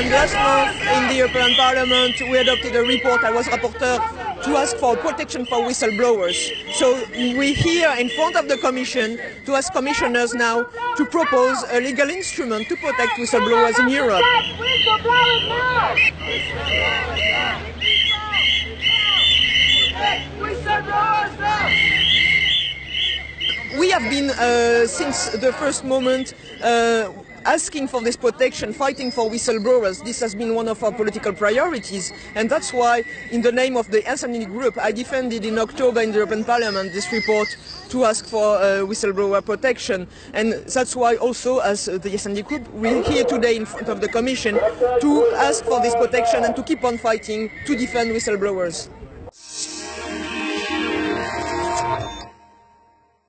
And last month in the European Parliament, we adopted a report. I was rapporteur to ask for protection for whistleblowers. So we're here in front of the Commission to ask commissioners now to propose a legal instrument to protect whistleblowers in Europe. We have been, uh, since the first moment, uh, asking for this protection, fighting for whistleblowers. This has been one of our political priorities, and that's why, in the name of the S&D group, I defended in October in the European Parliament this report to ask for uh, whistleblower protection. And that's why also, as the S&D group, we're here today in front of the Commission to ask for this protection and to keep on fighting to defend whistleblowers.